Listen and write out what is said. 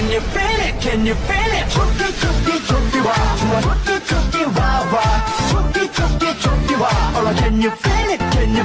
Can you feel it? Can you feel it? 좋게 좋게 좋게 와 정말 좋게 좋게 와와 좋게 좋게 좋게 와 All can you feel it? Can you